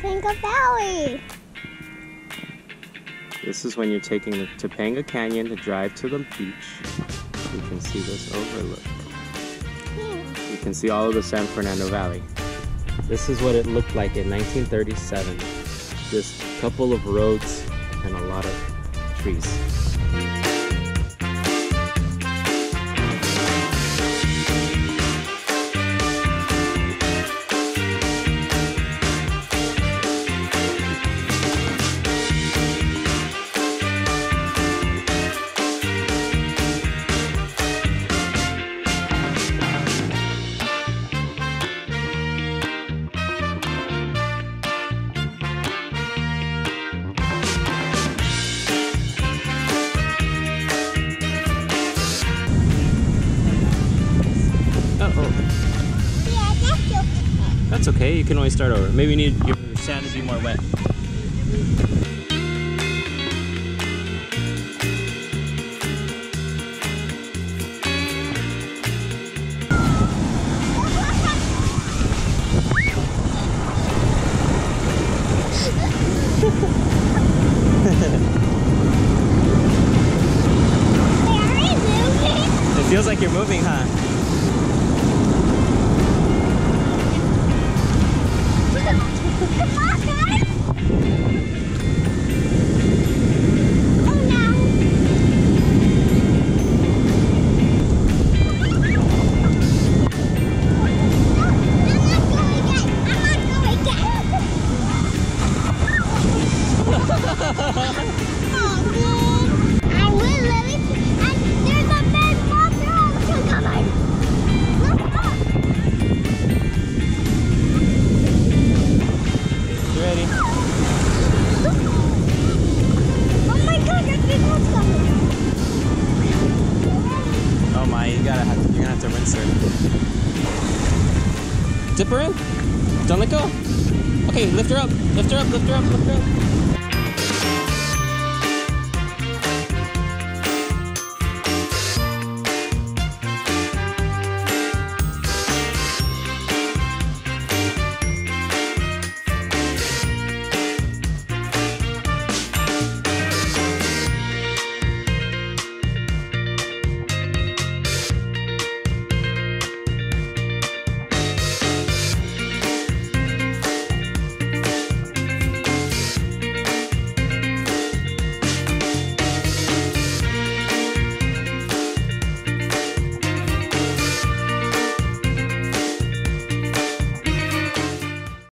Panga Valley. This is when you're taking the Topanga Canyon to drive to the beach. You can see this overlook. Yeah. You can see all of the San Fernando Valley. This is what it looked like in 1937. Just a couple of roads and a lot of trees. That's okay, you can always start over. Maybe you need your sand to be more wet. It feels like you're moving, huh? Dip oh her in. Don't let go. Okay, lift her up. Lift her up, lift her up, lift her up.